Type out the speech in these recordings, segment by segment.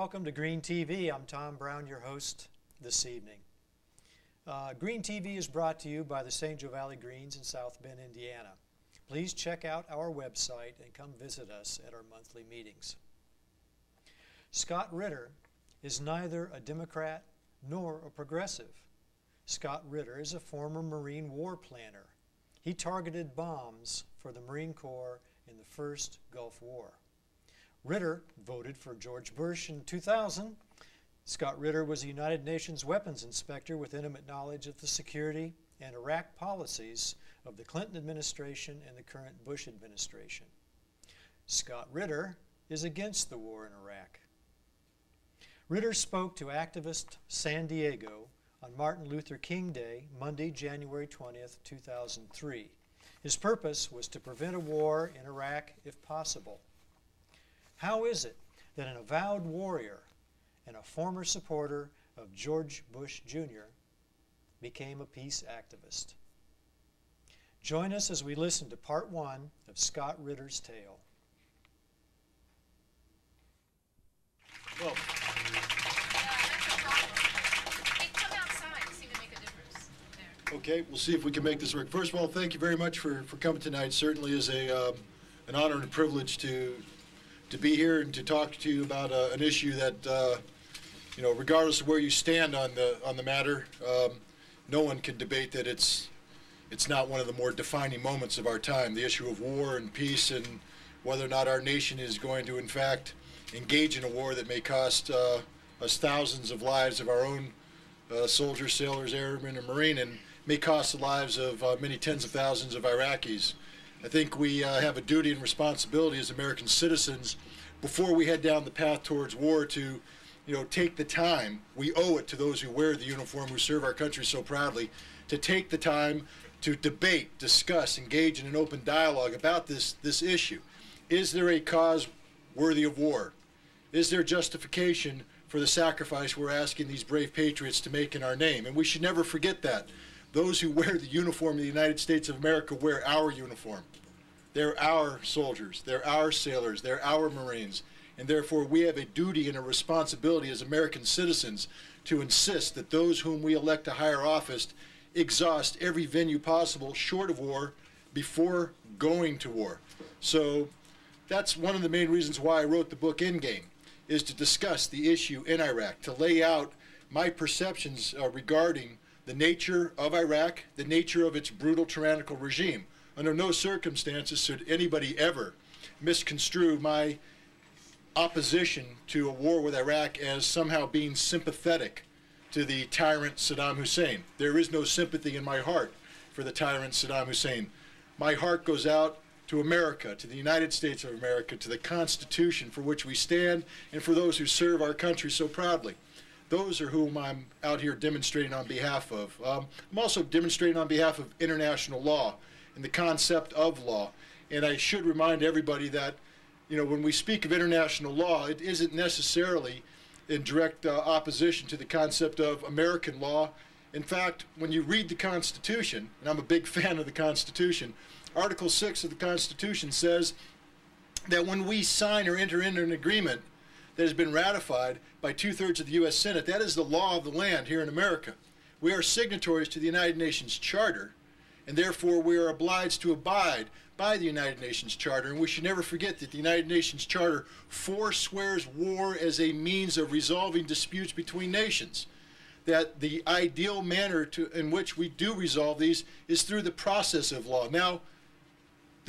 welcome to Green TV. I'm Tom Brown, your host this evening. Uh, Green TV is brought to you by the St. Joe Valley Greens in South Bend, Indiana. Please check out our website and come visit us at our monthly meetings. Scott Ritter is neither a Democrat nor a progressive. Scott Ritter is a former Marine war planner. He targeted bombs for the Marine Corps in the first Gulf War. Ritter voted for George Bush in 2000 Scott Ritter was a United Nations weapons inspector with intimate knowledge of the security and Iraq policies of the Clinton administration and the current Bush administration. Scott Ritter is against the war in Iraq. Ritter spoke to activist San Diego on Martin Luther King Day, Monday, January 20th, 2003. His purpose was to prevent a war in Iraq if possible. How is it that an avowed warrior and a former supporter of George Bush Jr., became a peace activist. Join us as we listen to part one of Scott Ritter's tale. Well, okay, we'll see if we can make this work. First of all, thank you very much for, for coming tonight. Certainly is a um, an honor and a privilege to to be here and to talk to you about uh, an issue that uh, you know, regardless of where you stand on the on the matter, um, no one can debate that it's it's not one of the more defining moments of our time. The issue of war and peace, and whether or not our nation is going to, in fact, engage in a war that may cost uh, us thousands of lives of our own uh, soldiers, sailors, airmen, and marine, and may cost the lives of uh, many tens of thousands of Iraqis. I think we uh, have a duty and responsibility as American citizens before we head down the path towards war to you know, take the time, we owe it to those who wear the uniform, who serve our country so proudly, to take the time to debate, discuss, engage in an open dialogue about this, this issue. Is there a cause worthy of war? Is there justification for the sacrifice we're asking these brave patriots to make in our name? And we should never forget that. Those who wear the uniform of the United States of America wear our uniform. They're our soldiers, they're our sailors, they're our Marines and therefore we have a duty and a responsibility as American citizens to insist that those whom we elect to higher office exhaust every venue possible short of war before going to war. So that's one of the main reasons why I wrote the book Endgame, is to discuss the issue in Iraq, to lay out my perceptions uh, regarding the nature of Iraq, the nature of its brutal tyrannical regime. Under no circumstances should anybody ever misconstrue my opposition to a war with Iraq as somehow being sympathetic to the tyrant Saddam Hussein. There is no sympathy in my heart for the tyrant Saddam Hussein. My heart goes out to America, to the United States of America, to the Constitution for which we stand, and for those who serve our country so proudly. Those are whom I'm out here demonstrating on behalf of. Um, I'm also demonstrating on behalf of international law and the concept of law. And I should remind everybody that you know, when we speak of international law, it isn't necessarily in direct uh, opposition to the concept of American law. In fact, when you read the Constitution, and I'm a big fan of the Constitution, Article 6 of the Constitution says that when we sign or enter into an agreement that has been ratified by two thirds of the U.S. Senate, that is the law of the land here in America. We are signatories to the United Nations Charter, and therefore we are obliged to abide by the United Nations Charter. And we should never forget that the United Nations Charter forswears war as a means of resolving disputes between nations. That the ideal manner to, in which we do resolve these is through the process of law. Now,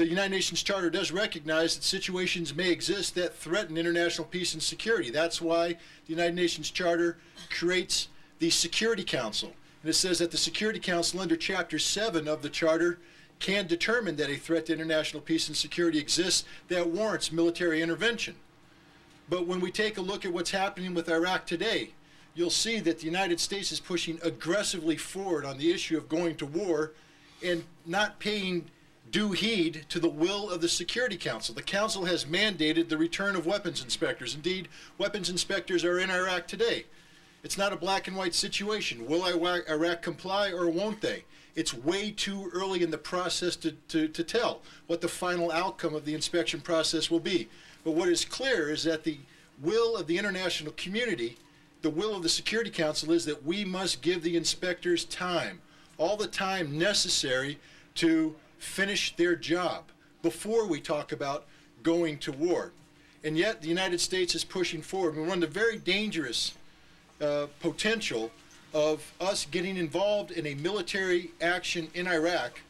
the United Nations Charter does recognize that situations may exist that threaten international peace and security. That's why the United Nations Charter creates the Security Council. And it says that the Security Council, under Chapter 7 of the Charter, can determine that a threat to international peace and security exists that warrants military intervention. But when we take a look at what's happening with Iraq today, you'll see that the United States is pushing aggressively forward on the issue of going to war and not paying due heed to the will of the Security Council. The Council has mandated the return of weapons inspectors. Indeed, weapons inspectors are in Iraq today. It's not a black and white situation. Will Iraq comply or won't they? It's way too early in the process to, to, to tell what the final outcome of the inspection process will be. But what is clear is that the will of the international community, the will of the Security Council is that we must give the inspectors time, all the time necessary to finish their job before we talk about going to war. And yet the United States is pushing forward. We run the very dangerous uh, potential of us getting involved in a military action in Iraq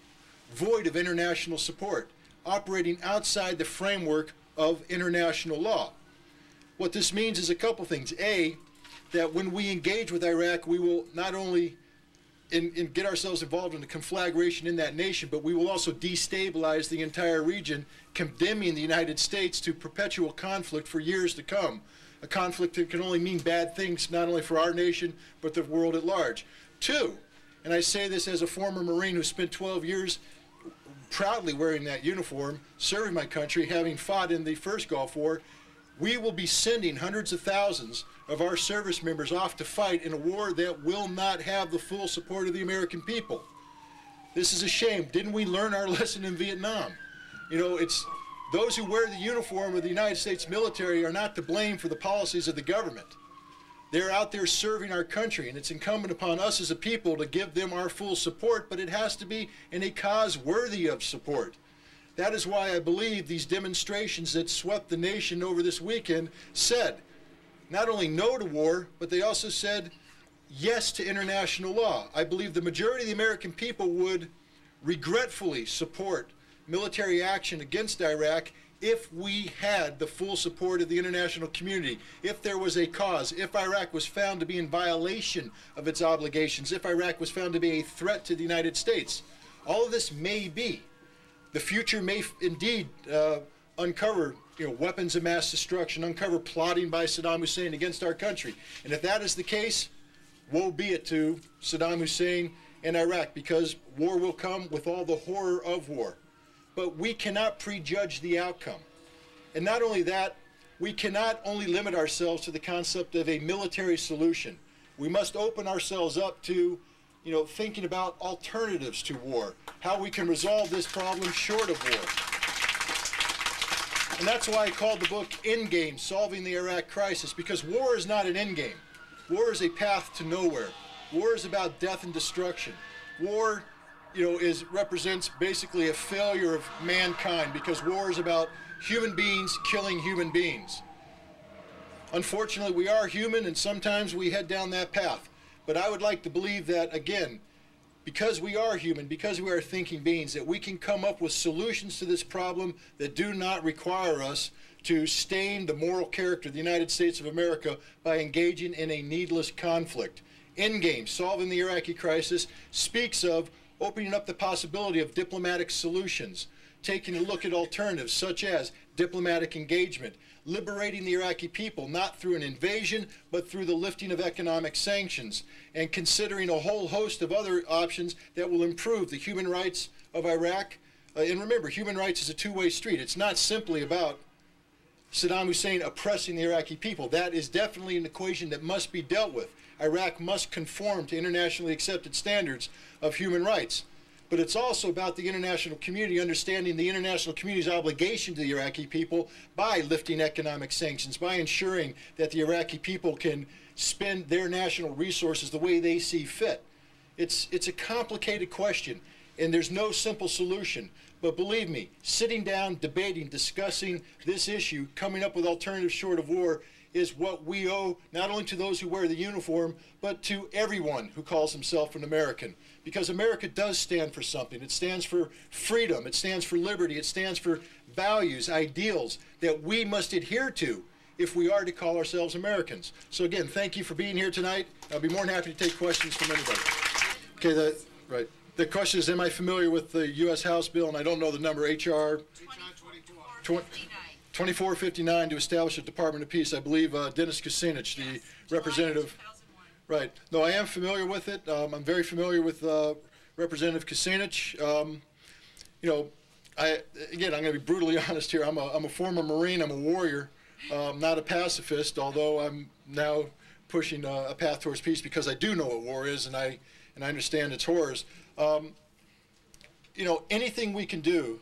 void of international support, operating outside the framework of international law. What this means is a couple things. A, that when we engage with Iraq, we will not only in, in get ourselves involved in a conflagration in that nation, but we will also destabilize the entire region, condemning the United States to perpetual conflict for years to come. A conflict that can only mean bad things, not only for our nation, but the world at large. Two, and I say this as a former Marine who spent 12 years proudly wearing that uniform, serving my country, having fought in the first Gulf War, we will be sending hundreds of thousands of our service members off to fight in a war that will not have the full support of the American people. This is a shame. Didn't we learn our lesson in Vietnam? You know, it's those who wear the uniform of the United States military are not to blame for the policies of the government. They're out there serving our country, and it's incumbent upon us as a people to give them our full support, but it has to be in a cause worthy of support. That is why I believe these demonstrations that swept the nation over this weekend said not only no to war, but they also said yes to international law. I believe the majority of the American people would regretfully support military action against Iraq if we had the full support of the international community, if there was a cause, if Iraq was found to be in violation of its obligations, if Iraq was found to be a threat to the United States. All of this may be. The future may indeed uh, uncover you know, weapons of mass destruction, uncover plotting by Saddam Hussein against our country. And if that is the case, woe be it to Saddam Hussein and Iraq, because war will come with all the horror of war but we cannot prejudge the outcome. And not only that, we cannot only limit ourselves to the concept of a military solution. We must open ourselves up to, you know, thinking about alternatives to war, how we can resolve this problem short of war. And that's why I called the book Endgame, Solving the Iraq Crisis, because war is not an endgame. War is a path to nowhere. War is about death and destruction. War you know, is represents basically a failure of mankind because war is about human beings killing human beings. Unfortunately, we are human and sometimes we head down that path. But I would like to believe that, again, because we are human, because we are thinking beings, that we can come up with solutions to this problem that do not require us to stain the moral character of the United States of America by engaging in a needless conflict. Endgame, solving the Iraqi crisis, speaks of opening up the possibility of diplomatic solutions, taking a look at alternatives such as diplomatic engagement, liberating the Iraqi people not through an invasion but through the lifting of economic sanctions, and considering a whole host of other options that will improve the human rights of Iraq. Uh, and remember, human rights is a two way street. It's not simply about Saddam Hussein oppressing the Iraqi people. That is definitely an equation that must be dealt with. Iraq must conform to internationally accepted standards of human rights. But it's also about the international community understanding the international community's obligation to the Iraqi people by lifting economic sanctions, by ensuring that the Iraqi people can spend their national resources the way they see fit. It's, it's a complicated question, and there's no simple solution. But believe me, sitting down, debating, discussing this issue, coming up with alternatives short of war is what we owe not only to those who wear the uniform, but to everyone who calls himself an American. Because America does stand for something. It stands for freedom, it stands for liberty, it stands for values, ideals that we must adhere to if we are to call ourselves Americans. So again, thank you for being here tonight. I'll be more than happy to take questions from anybody. Okay, the, right. The question is, am I familiar with the U.S. House bill, and I don't know the number, H.R. 24. 2459 to establish a Department of Peace. I believe uh, Dennis Kucinich, the yes. representative. Right. No, I am familiar with it. Um, I'm very familiar with uh, Representative Kucinich. Um, you know, I again, I'm going to be brutally honest here. I'm a, I'm a former Marine. I'm a warrior. Um, not a pacifist, although I'm now pushing uh, a path towards peace because I do know what war is and I and I understand its horrors. Um, you know, anything we can do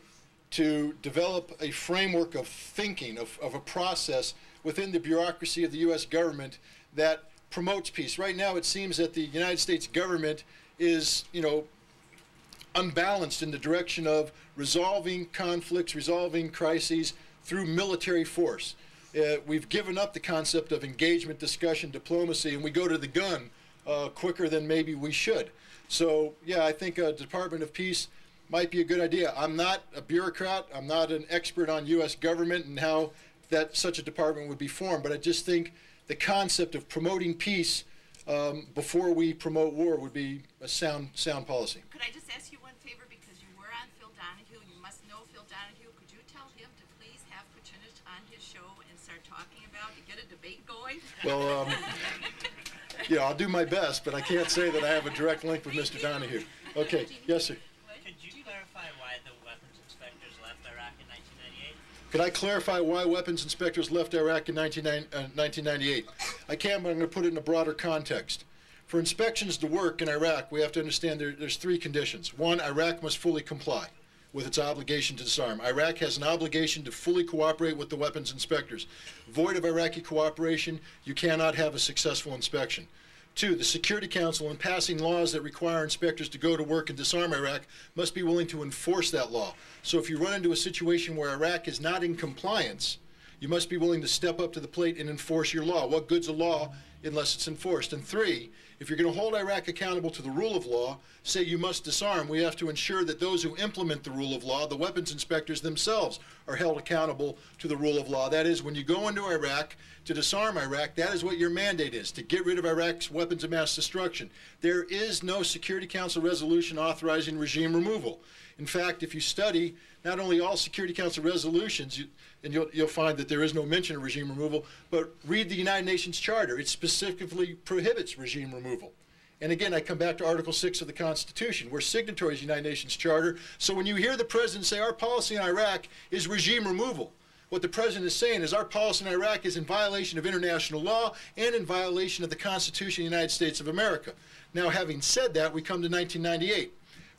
to develop a framework of thinking, of, of a process within the bureaucracy of the U.S. government that promotes peace. Right now, it seems that the United States government is, you know, unbalanced in the direction of resolving conflicts, resolving crises through military force. Uh, we've given up the concept of engagement, discussion, diplomacy, and we go to the gun uh, quicker than maybe we should. So, yeah, I think a Department of Peace might be a good idea. I'm not a bureaucrat. I'm not an expert on U.S. government and how that such a department would be formed, but I just think the concept of promoting peace um, before we promote war would be a sound sound policy. Could I just ask you one favor because you were on Phil Donahue? You must know Phil Donahue. Could you tell him to please have Kucinich on his show and start talking about to get a debate going? Well, um, yeah, I'll do my best, but I can't say that I have a direct link with Mr. Donahue. Okay, yes, sir. Could you clarify why the weapons inspectors left Iraq in 1998? Could I clarify why weapons inspectors left Iraq in 1998? Uh, I can, but I'm going to put it in a broader context. For inspections to work in Iraq, we have to understand there, there's three conditions. One, Iraq must fully comply with its obligation to disarm. Iraq has an obligation to fully cooperate with the weapons inspectors. Void of Iraqi cooperation, you cannot have a successful inspection. Two, the Security Council, in passing laws that require inspectors to go to work and disarm Iraq, must be willing to enforce that law. So if you run into a situation where Iraq is not in compliance, you must be willing to step up to the plate and enforce your law. What good's a law unless it's enforced? And three, if you're going to hold Iraq accountable to the rule of law, say you must disarm, we have to ensure that those who implement the rule of law, the weapons inspectors themselves, are held accountable to the rule of law. That is, when you go into Iraq to disarm Iraq, that is what your mandate is, to get rid of Iraq's weapons of mass destruction. There is no Security Council resolution authorizing regime removal. In fact, if you study not only all Security Council resolutions, you, and you'll, you'll find that there is no mention of regime removal, but read the United Nations Charter. It specifically prohibits regime removal. And again, I come back to Article 6 of the Constitution. We're signatories of the United Nations Charter. So when you hear the President say our policy in Iraq is regime removal, what the President is saying is our policy in Iraq is in violation of international law and in violation of the Constitution of the United States of America. Now, having said that, we come to 1998.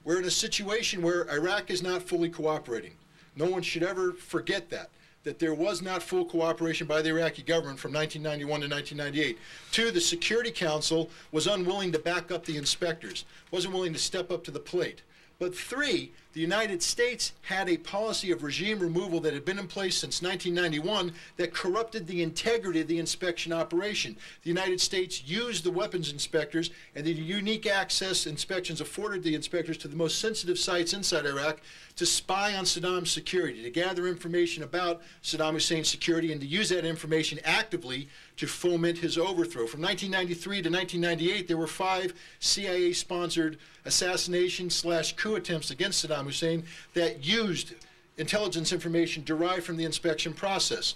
We're in a situation where Iraq is not fully cooperating. No one should ever forget that, that there was not full cooperation by the Iraqi government from 1991 to 1998. Two, the Security Council was unwilling to back up the inspectors, wasn't willing to step up to the plate. But three, the United States had a policy of regime removal that had been in place since 1991 that corrupted the integrity of the inspection operation. The United States used the weapons inspectors and the unique access inspections afforded the inspectors to the most sensitive sites inside Iraq to spy on Saddam's security, to gather information about Saddam Hussein's security, and to use that information actively to foment his overthrow. From 1993 to 1998, there were five CIA-sponsored assassination slash coup attempts against Saddam Hussein that used intelligence information derived from the inspection process.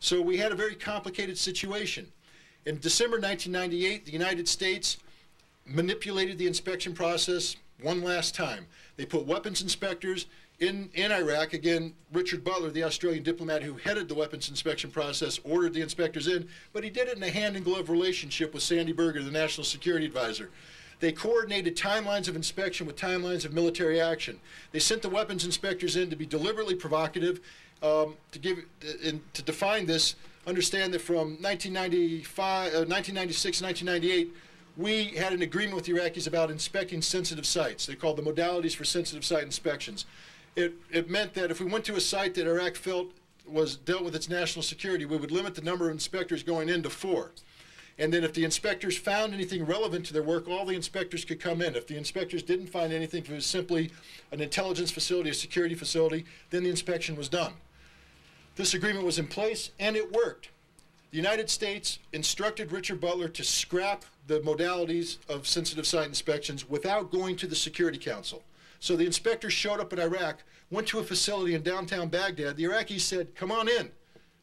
So we had a very complicated situation. In December 1998, the United States manipulated the inspection process one last time. They put weapons inspectors in, in Iraq, again, Richard Butler, the Australian diplomat who headed the weapons inspection process, ordered the inspectors in, but he did it in a hand in glove relationship with Sandy Berger, the National Security Advisor. They coordinated timelines of inspection with timelines of military action. They sent the weapons inspectors in to be deliberately provocative. Um, to give in, to define this, understand that from 1995, uh, 1996, 1998, we had an agreement with the Iraqis about inspecting sensitive sites. They called the modalities for sensitive site inspections. It, it meant that if we went to a site that Iraq felt was dealt with its national security, we would limit the number of inspectors going in to four. And then if the inspectors found anything relevant to their work, all the inspectors could come in. If the inspectors didn't find anything, if it was simply an intelligence facility, a security facility, then the inspection was done. This agreement was in place and it worked. The United States instructed Richard Butler to scrap the modalities of sensitive site inspections without going to the Security Council. So the inspectors showed up in Iraq, went to a facility in downtown Baghdad. The Iraqis said, come on in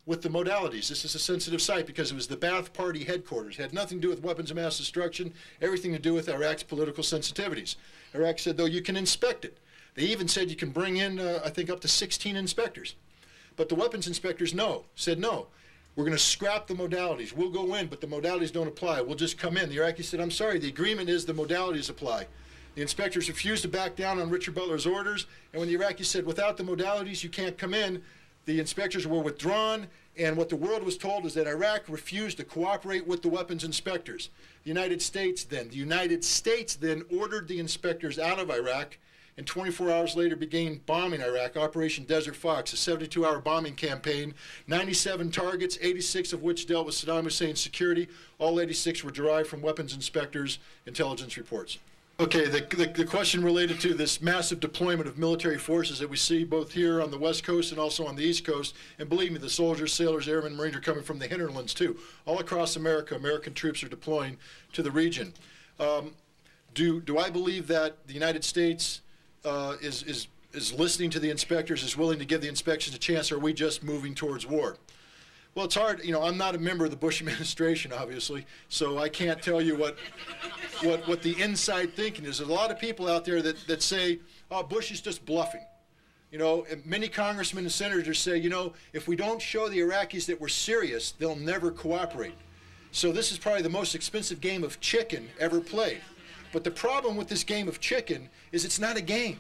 with the modalities. This is a sensitive site because it was the Ba'ath Party headquarters. It had nothing to do with weapons of mass destruction, everything to do with Iraq's political sensitivities. Iraq said, though, you can inspect it. They even said you can bring in, uh, I think, up to 16 inspectors. But the weapons inspectors, no, said no. We're going to scrap the modalities. We'll go in, but the modalities don't apply. We'll just come in. The Iraqis said, I'm sorry, the agreement is the modalities apply. The inspectors refused to back down on Richard Butler's orders, and when the Iraqis said, without the modalities, you can't come in, the inspectors were withdrawn, and what the world was told is that Iraq refused to cooperate with the weapons inspectors. The United States then, the United States then ordered the inspectors out of Iraq, and 24 hours later began bombing Iraq, Operation Desert Fox, a 72-hour bombing campaign, 97 targets, 86 of which dealt with Saddam Hussein's security. All 86 were derived from weapons inspectors' intelligence reports. Okay, the, the, the, question related to this massive deployment of military forces that we see both here on the West Coast and also on the East Coast, and believe me, the soldiers, sailors, airmen, Marines are coming from the hinterlands too. All across America, American troops are deploying to the region. Um, do, do I believe that the United States uh, is, is, is listening to the inspectors, is willing to give the inspections a chance, or are we just moving towards war? Well, it's hard. You know, I'm not a member of the Bush administration, obviously, so I can't tell you what what what the inside thinking is. There's a lot of people out there that that say, "Oh, Bush is just bluffing." You know, many congressmen and senators say, you know, if we don't show the Iraqis that we're serious, they'll never cooperate. So this is probably the most expensive game of chicken ever played. But the problem with this game of chicken is it's not a game.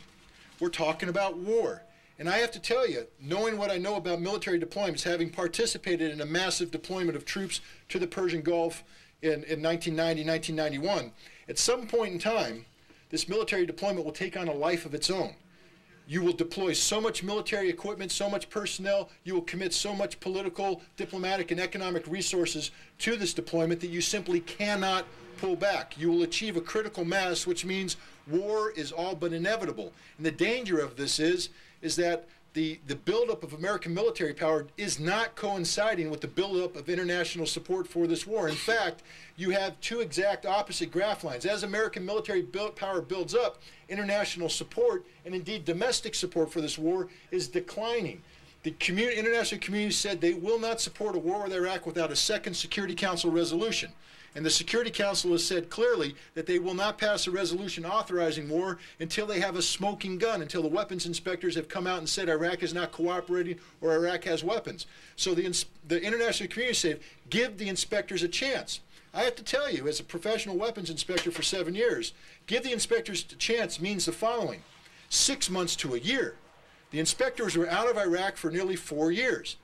We're talking about war. And I have to tell you, knowing what I know about military deployments, having participated in a massive deployment of troops to the Persian Gulf in, in 1990, 1991, at some point in time, this military deployment will take on a life of its own. You will deploy so much military equipment, so much personnel, you will commit so much political, diplomatic, and economic resources to this deployment that you simply cannot pull back. You will achieve a critical mass, which means war is all but inevitable. And the danger of this is is that the, the buildup of American military power is not coinciding with the buildup of international support for this war. In fact, you have two exact opposite graph lines. As American military build, power builds up, international support and indeed domestic support for this war is declining. The community, international community said they will not support a war with Iraq without a second Security Council resolution. And the Security Council has said clearly that they will not pass a resolution authorizing war until they have a smoking gun, until the weapons inspectors have come out and said Iraq is not cooperating or Iraq has weapons. So the, the international community said, give the inspectors a chance. I have to tell you, as a professional weapons inspector for seven years, give the inspectors a chance means the following. Six months to a year. The inspectors were out of Iraq for nearly four years.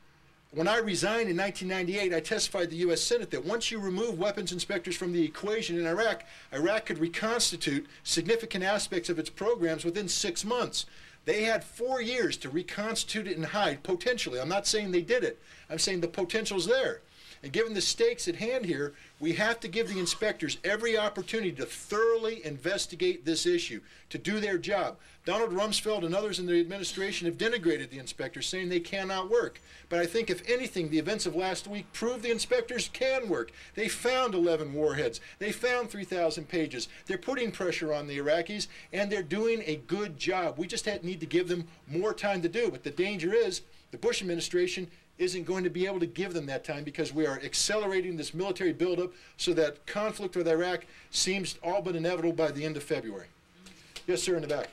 When I resigned in 1998, I testified to the U.S. Senate that once you remove weapons inspectors from the equation in Iraq, Iraq could reconstitute significant aspects of its programs within six months. They had four years to reconstitute it and hide, potentially. I'm not saying they did it. I'm saying the potential's there. And given the stakes at hand here, we have to give the inspectors every opportunity to thoroughly investigate this issue, to do their job. Donald Rumsfeld and others in the administration have denigrated the inspectors, saying they cannot work. But I think, if anything, the events of last week prove the inspectors can work. They found 11 warheads. They found 3,000 pages. They're putting pressure on the Iraqis, and they're doing a good job. We just need to give them more time to do. But the danger is the Bush administration isn't going to be able to give them that time because we are accelerating this military buildup so that conflict with Iraq seems all but inevitable by the end of February. Yes, sir, in the back.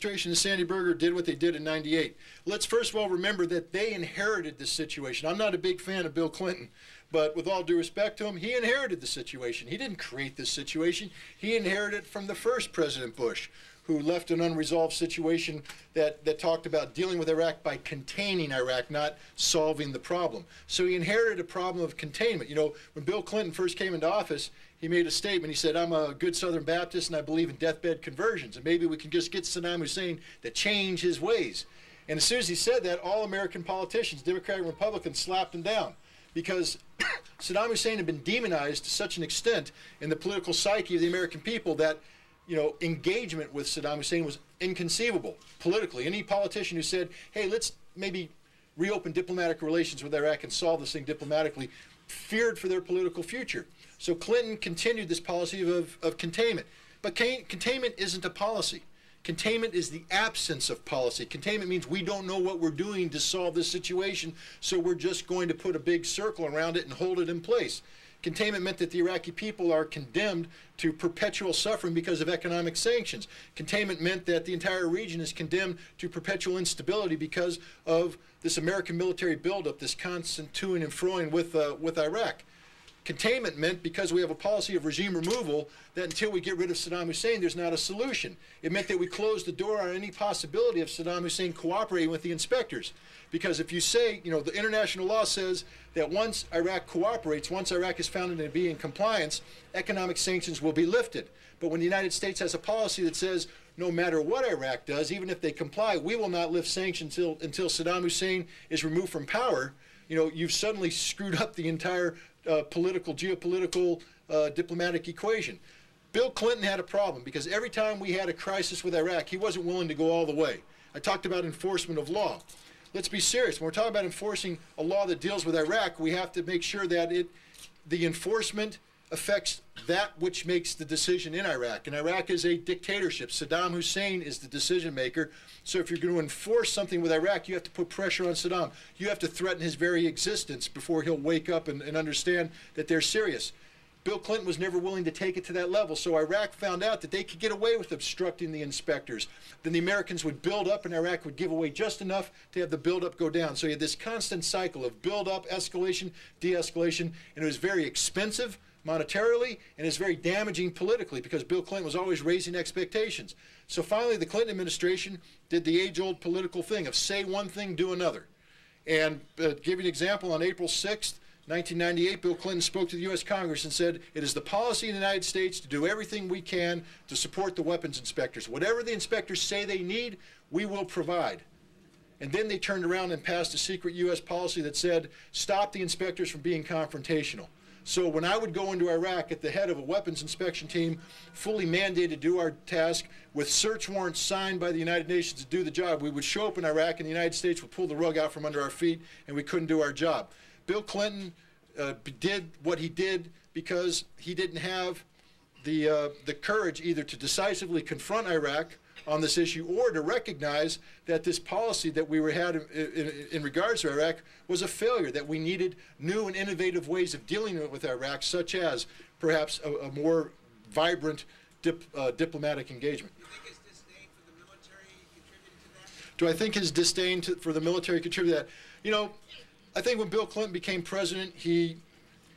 Administration and Sandy Berger did what they did in 98. Let's first of all remember that they inherited this situation. I'm not a big fan of Bill Clinton, but with all due respect to him, he inherited the situation. He didn't create this situation. He inherited it from the first President Bush, who left an unresolved situation that, that talked about dealing with Iraq by containing Iraq, not solving the problem. So he inherited a problem of containment. You know, when Bill Clinton first came into office, he made a statement. He said, I'm a good Southern Baptist and I believe in deathbed conversions. And maybe we can just get Saddam Hussein to change his ways. And as soon as he said that, all American politicians, Democrat and Republican, slapped him down because Saddam Hussein had been demonized to such an extent in the political psyche of the American people that you know, engagement with Saddam Hussein was inconceivable politically. Any politician who said, hey, let's maybe reopen diplomatic relations with Iraq and solve this thing diplomatically feared for their political future. So Clinton continued this policy of, of containment. But containment isn't a policy. Containment is the absence of policy. Containment means we don't know what we're doing to solve this situation, so we're just going to put a big circle around it and hold it in place. Containment meant that the Iraqi people are condemned to perpetual suffering because of economic sanctions. Containment meant that the entire region is condemned to perpetual instability because of this American military buildup, this constant toing and froing with, uh, with Iraq. Containment meant because we have a policy of regime removal that until we get rid of Saddam Hussein, there's not a solution. It meant that we closed the door on any possibility of Saddam Hussein cooperating with the inspectors. Because if you say, you know, the international law says that once Iraq cooperates, once Iraq is found to be in compliance, economic sanctions will be lifted. But when the United States has a policy that says no matter what Iraq does, even if they comply, we will not lift sanctions until, until Saddam Hussein is removed from power, you know, you've suddenly screwed up the entire uh, political, geopolitical, uh, diplomatic equation. Bill Clinton had a problem because every time we had a crisis with Iraq, he wasn't willing to go all the way. I talked about enforcement of law. Let's be serious. When we're talking about enforcing a law that deals with Iraq, we have to make sure that it, the enforcement affects that which makes the decision in Iraq. And Iraq is a dictatorship. Saddam Hussein is the decision maker. So if you're going to enforce something with Iraq, you have to put pressure on Saddam. You have to threaten his very existence before he'll wake up and, and understand that they're serious. Bill Clinton was never willing to take it to that level. So Iraq found out that they could get away with obstructing the inspectors. Then the Americans would build up and Iraq would give away just enough to have the buildup go down. So you had this constant cycle of build up, escalation, de escalation, and it was very expensive monetarily and is very damaging politically because Bill Clinton was always raising expectations. So finally, the Clinton administration did the age old political thing of say one thing, do another. And uh, give you an example, on April 6th, 1998, Bill Clinton spoke to the U.S. Congress and said, It is the policy in the United States to do everything we can to support the weapons inspectors. Whatever the inspectors say they need, we will provide. And then they turned around and passed a secret U.S. policy that said, Stop the inspectors from being confrontational. So when I would go into Iraq at the head of a weapons inspection team, fully mandated to do our task, with search warrants signed by the United Nations to do the job, we would show up in Iraq and the United States would pull the rug out from under our feet and we couldn't do our job. Bill Clinton uh, did what he did because he didn't have the, uh, the courage either to decisively confront Iraq on this issue or to recognize that this policy that we were had in, in, in, regards to Iraq was a failure, that we needed new and innovative ways of dealing with Iraq, such as perhaps a, a more vibrant dip, uh, diplomatic engagement. Do I think his disdain to, for the military contributed to that? You know, I think when Bill Clinton became president, he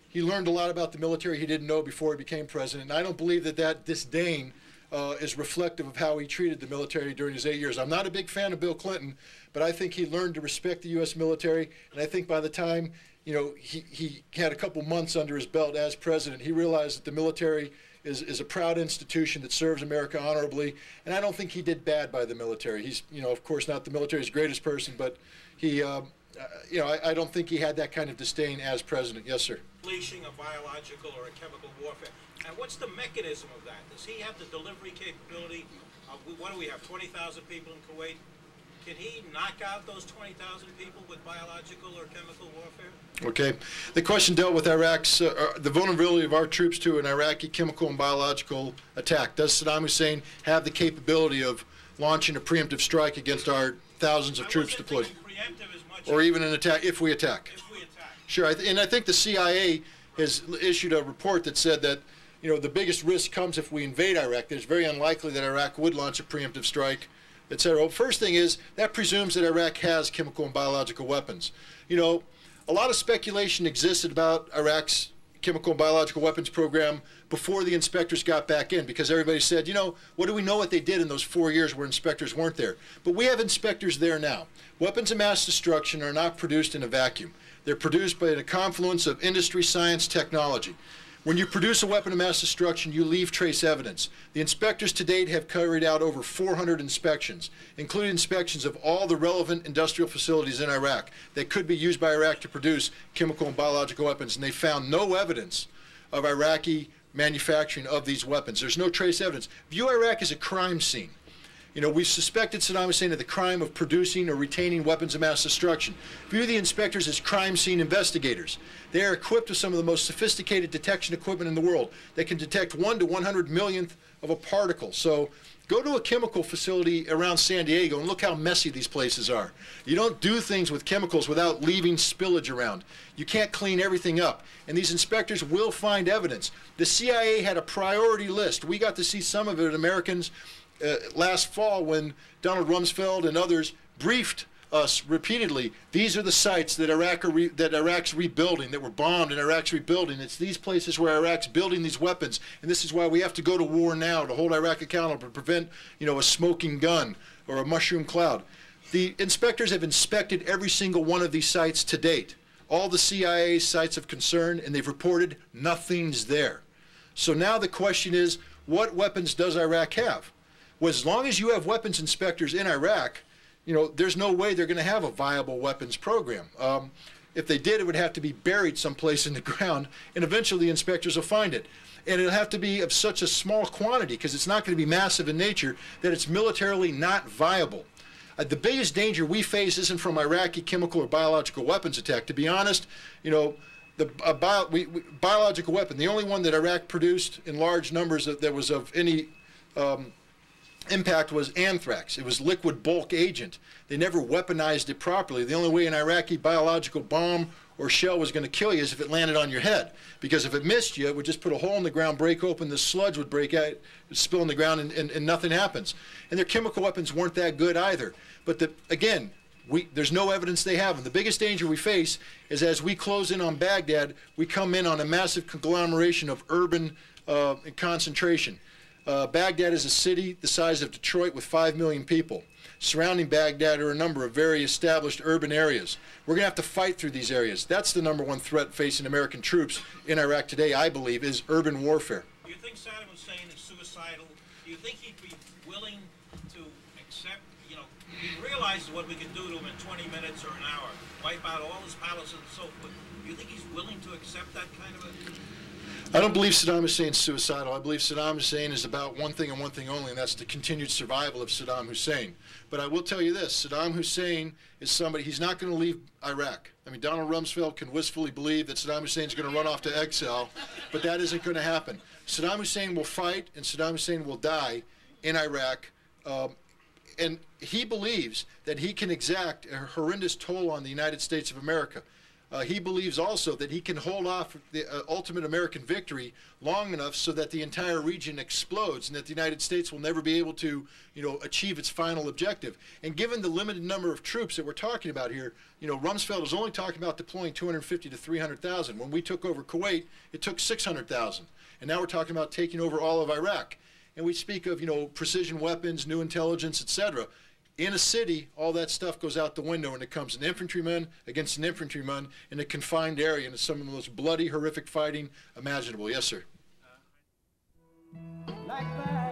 he learned a lot about the military he didn't know before he became president. And I don't believe that that disdain uh, is reflective of how he treated the military during his eight years. I'm not a big fan of Bill Clinton, but I think he learned to respect the U.S. military. And I think by the time you know he, he had a couple months under his belt as president, he realized that the military is, is a proud institution that serves America honorably. And I don't think he did bad by the military. He's you know of course not the military's greatest person, but he. Uh, uh, you know, I, I, don't think he had that kind of disdain as president. Yes, sir. Unleashing a biological or a chemical warfare. And what's the mechanism of that? Does he have the delivery capability? Uh, what do we have, 20,000 people in Kuwait? Can he knock out those 20,000 people with biological or chemical warfare? Okay. The question dealt with Iraq's, uh, uh, the vulnerability of our troops to an Iraqi chemical and biological attack. Does Saddam Hussein have the capability of launching a preemptive strike against our thousands of I troops deployed? or even an attack if we attack. If we attack. Sure. I th and I think the CIA has issued a report that said that you know, the biggest risk comes if we invade Iraq. It's very unlikely that Iraq would launch a preemptive strike, et cetera. First thing is that presumes that Iraq has chemical and biological weapons. You know, a lot of speculation existed about Iraq's chemical and biological weapons program before the inspectors got back in because everybody said, you know, what do we know what they did in those four years where inspectors weren't there? But we have inspectors there now. Weapons of mass destruction are not produced in a vacuum. They're produced by a confluence of industry, science, technology. When you produce a weapon of mass destruction, you leave trace evidence. The inspectors to date have carried out over 400 inspections, including inspections of all the relevant industrial facilities in Iraq that could be used by Iraq to produce chemical and biological weapons, and they found no evidence of Iraqi manufacturing of these weapons. There's no trace evidence. View Iraq as a crime scene. You know, we've suspected Saddam Hussein of the crime of producing or retaining weapons of mass destruction. View the inspectors as crime scene investigators. They are equipped with some of the most sophisticated detection equipment in the world. They can detect 1 to 100 millionth of a particle. So go to a chemical facility around San Diego and look how messy these places are. You don't do things with chemicals without leaving spillage around. You can't clean everything up. And these inspectors will find evidence. The CIA had a priority list. We got to see some of it, Americans uh, last fall when Donald Rumsfeld and others briefed us repeatedly. These are the sites that Iraq re- that Iraq's rebuilding, that were bombed and Iraq's rebuilding. It's these places where Iraq's building these weapons, and this is why we have to go to war now to hold Iraq accountable to prevent, you know, a smoking gun or a mushroom cloud. The inspectors have inspected every single one of these sites to date, all the CIA sites of concern, and they've reported nothing's there. So now the question is, what weapons does Iraq have? Well, as long as you have weapons inspectors in Iraq, you know, there's no way they're going to have a viable weapons program. Um, if they did, it would have to be buried someplace in the ground, and eventually the inspectors will find it. And it'll have to be of such a small quantity because it's not going to be massive in nature that it's militarily not viable. Uh, the biggest danger we face isn't from Iraqi chemical or biological weapons attack. To be honest, you know, the uh, bio, we, we, biological weapon, the only one that Iraq produced in large numbers that, that was of any um, impact was anthrax. It was liquid bulk agent. They never weaponized it properly. The only way an Iraqi biological bomb or shell was going to kill you is if it landed on your head. Because if it missed you, it would just put a hole in the ground, break open, the sludge would break out, spill in the ground, and, and, and nothing happens. And their chemical weapons weren't that good either. But the, again, we, there's no evidence they have. And the biggest danger we face is as we close in on Baghdad, we come in on a massive conglomeration of urban uh, concentration. Uh, Baghdad is a city the size of Detroit with 5 million people. Surrounding Baghdad are a number of very established urban areas. We're going to have to fight through these areas. That's the number one threat facing American troops in Iraq today, I believe, is urban warfare. Do you think Saddam Hussein is suicidal? Do you think he'd be willing to accept, you know, he realizes what we can do to him in 20 minutes or an hour, wipe out all his palaces and so forth. Do you think he's willing to accept that kind of a I don't believe Saddam Hussein is suicidal. I believe Saddam Hussein is about one thing and one thing only, and that's the continued survival of Saddam Hussein. But I will tell you this Saddam Hussein is somebody, he's not going to leave Iraq. I mean, Donald Rumsfeld can wistfully believe that Saddam Hussein is going to run off to exile, but that isn't going to happen. Saddam Hussein will fight, and Saddam Hussein will die in Iraq. Um, and he believes that he can exact a horrendous toll on the United States of America. Uh, he believes also that he can hold off the uh, ultimate American victory long enough so that the entire region explodes and that the United States will never be able to, you know, achieve its final objective. And given the limited number of troops that we're talking about here, you know, Rumsfeld was only talking about deploying 250 to 300,000. When we took over Kuwait, it took 600,000. And now we're talking about taking over all of Iraq. And we speak of, you know, precision weapons, new intelligence, etc in a city, all that stuff goes out the window when it comes an infantryman against an infantryman in a confined area, and it's some of the most bloody, horrific fighting imaginable. Yes, sir. Like.